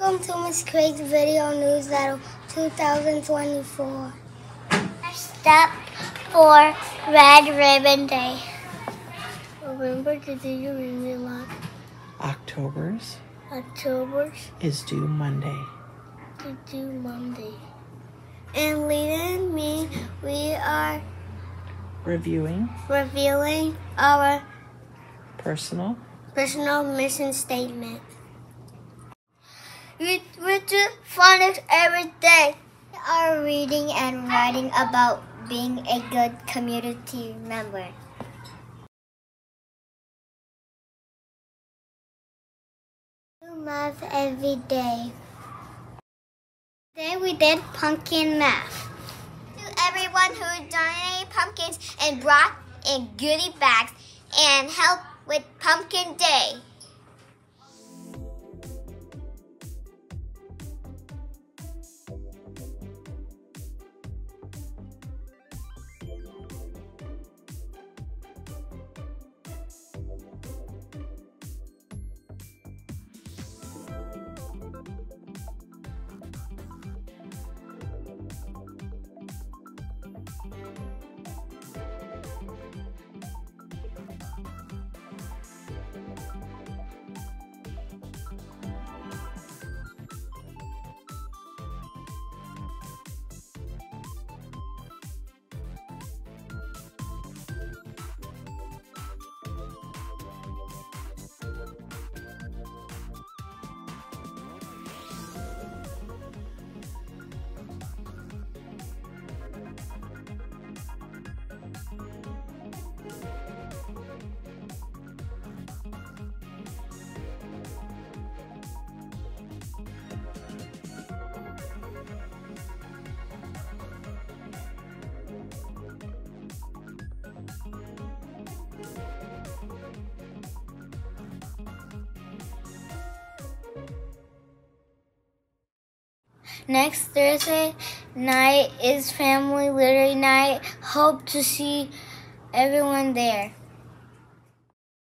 Welcome to Miss Craig's Video Newsletter 2024. Step for Red Ribbon Day. Remember to do your reading log. October's October's is due Monday. to do Monday. And Lena and me, we are Reviewing revealing our personal personal mission statement. We, we do fun every day. We are reading and writing about being a good community member. Do math every day. Today we did pumpkin math. to everyone who donated pumpkins and brought in goodie bags and helped with Pumpkin Day. Next Thursday night is family literary night. Hope to see everyone there.